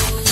you.